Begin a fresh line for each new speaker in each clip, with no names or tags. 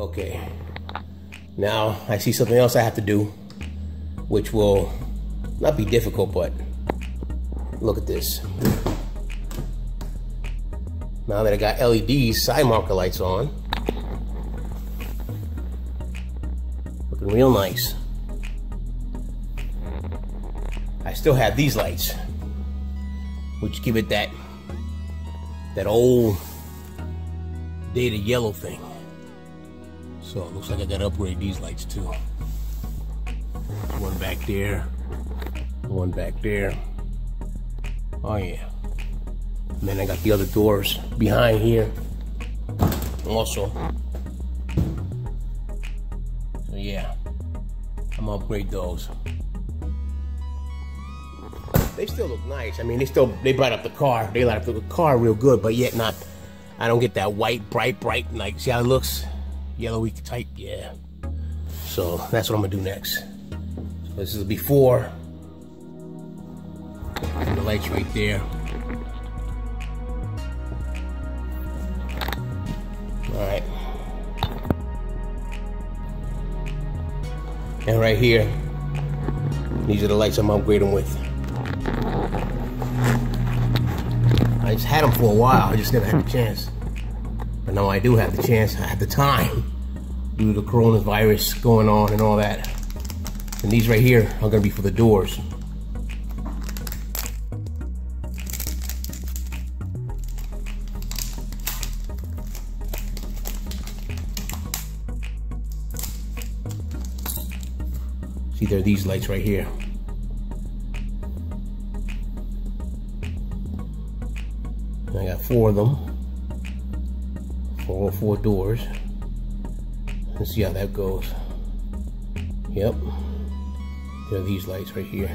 Okay. Now I see something else I have to do, which will not be difficult, but look at this. Now that I got LEDs, side marker lights on, looking real nice. I still have these lights, which give it that that old dated yellow thing. So it looks like I gotta upgrade these lights too. One back there, one back there. Oh yeah. And then I got the other doors behind here also. So yeah, I'm gonna upgrade those. They still look nice. I mean, they still, they bright up the car. They light up the car real good, but yet not, I don't get that white, bright, bright, like, see how it looks? Yellowy type, yeah. So that's what I'm gonna do next. So this is before. And the lights right there. All right. And right here, these are the lights I'm upgrading with. I just had them for a while, I just never had the chance. But now I do have the chance, I have the time due to the coronavirus going on and all that. And these right here are gonna be for the doors. See, there are these lights right here. I got four of them. Four, four doors. See how that goes. Yep. There are these lights right here.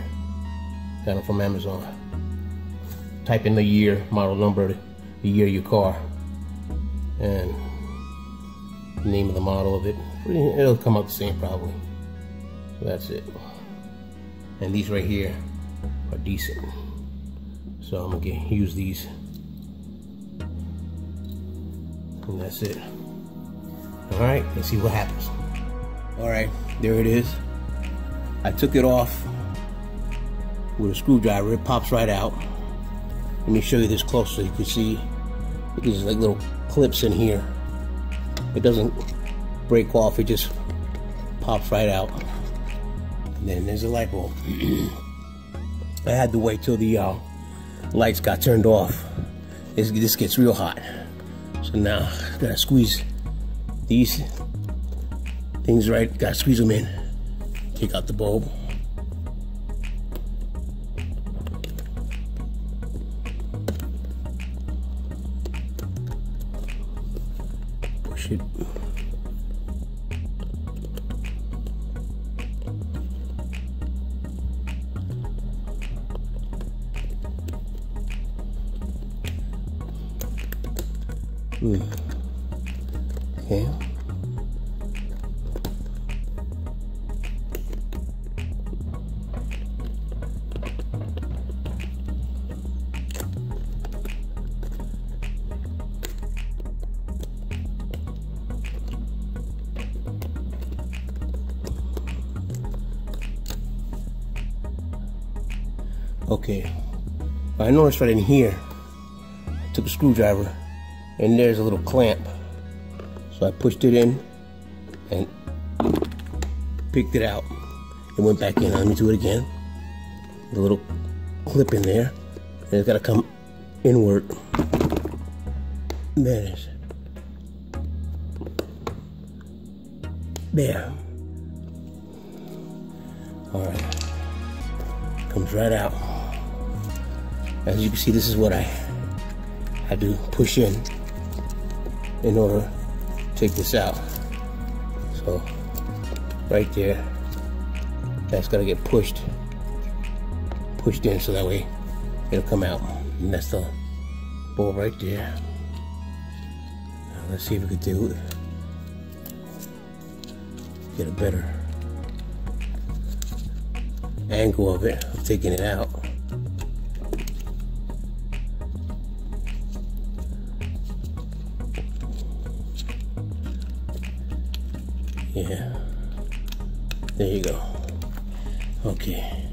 Got them from Amazon. Type in the year, model number, the year your car, and name of the model of it. It'll come out the same probably. So that's it. And these right here are decent. So I'm gonna get, use these. And that's it. All right, let's see what happens. All right, there it is. I took it off with a screwdriver. It pops right out. Let me show you this close so you can see. There's like little clips in here. It doesn't break off. It just pops right out. And then there's a light bulb. I had to wait till the uh, lights got turned off. This, this gets real hot. So now I gotta squeeze these things right, gotta squeeze them in. Take out the bulb. Push it. Hmm. Okay. Okay. I noticed right in here, I took a screwdriver and there's a little clamp so I pushed it in and picked it out. It went back in. Let me do it again. The little clip in there. And it's got to come inward. There it is. There. Alright. Comes right out. As you can see, this is what I had to push in in order take this out. So right there, that's gotta get pushed, pushed in so that way it'll come out. And that's the bulb right there. Now let's see if we can do it. Get a better angle of it, of taking it out. Yeah. There you go. Okay.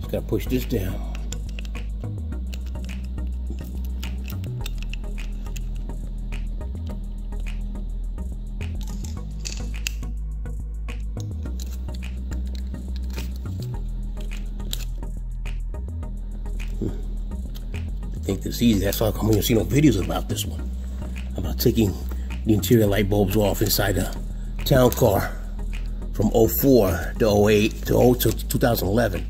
Just gotta push this down. Hmm. I think this easy. That's why I come here see no videos about this one. About taking the interior light bulbs off inside a town car from 04 to 08 to 0 to 2011.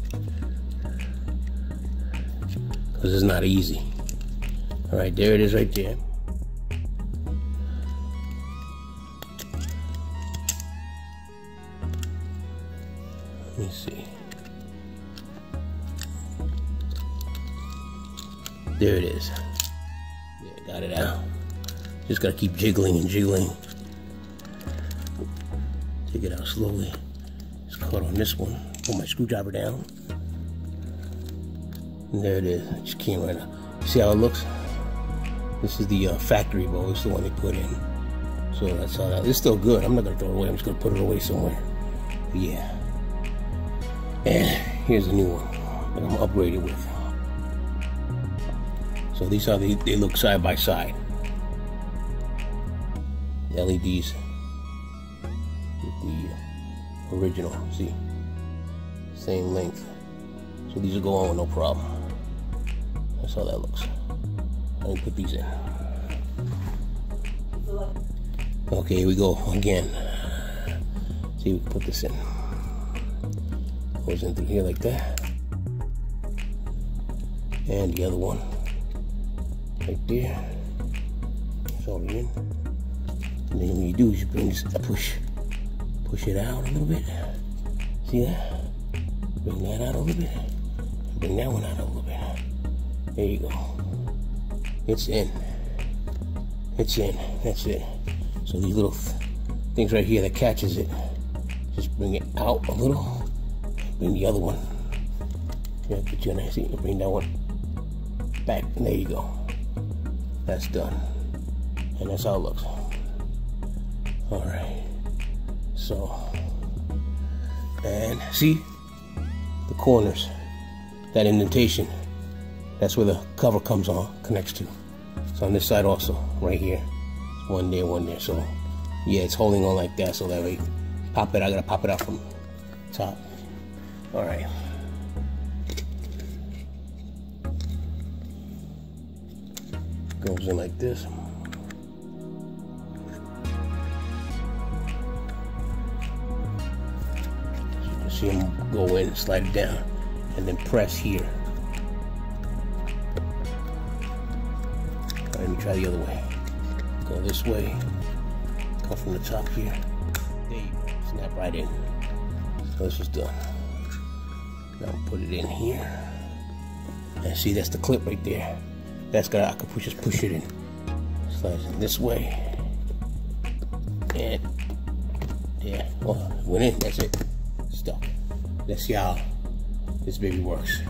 Because it's not easy. All right, there it is right there. Let me see. There it is. Yeah, got it out. Just gotta keep jiggling and jiggling. Take it out slowly. It's caught on this one. Put my screwdriver down. And there it is. It just came right out. See how it looks? This is the uh, factory bowl. It's the one they put in. So that's how that. It's still good. I'm not gonna throw it away. I'm just gonna put it away somewhere. But yeah. And here's a new one that I'm upgraded with. So these are the, they look side by side. The LEDs the original, see? Same length. So these will go on with no problem. That's how that looks. Let me put these in. Okay, here we go again. See, we can put this in. Goes in through here like that. And the other one right there. It's all in. And then what you do is you bring this, push, push it out a little bit. See that? Bring that out a little bit. Bring that one out a little bit. There you go. It's in. It's in. That's it. So these little things right here that catches it, just bring it out a little. Bring the other one. Yeah, get you a nice. Bring that one back. And there you go. That's done. And that's how it looks. Alright. So, and see the corners, that indentation. That's where the cover comes on, connects to. So on this side also, right here. One there, one there. So yeah, it's holding on like that. So that way, pop it. I gotta pop it out from top. All right. goes in like this. You see them go in, and slide it down, and then press here. Right, let me try the other way. Go this way. Go from the top here. There you go. Snap right in. So this is done. Now put it in here. And see, that's the clip right there. That's got I can push just push it in. Slides in this way. And yeah, oh, well, went in, that's it. Let's see how this baby works.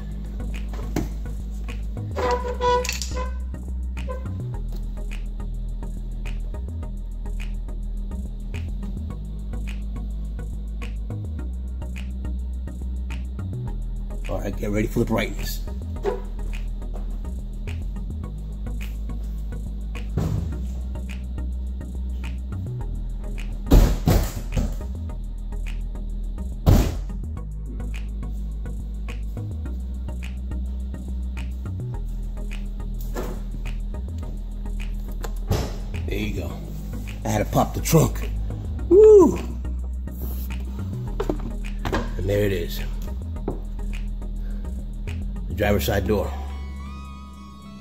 All right, get ready for the brightness. I had to pop the trunk. Woo! And there it is. The driver's side door.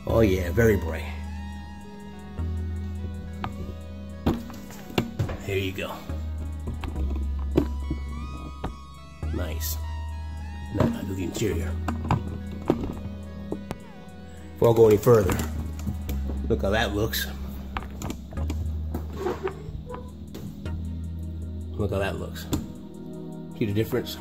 Oh yeah, very bright. Here you go. Nice. Now I do the interior. Before I go any further, look how that looks. Look how that looks. See the difference?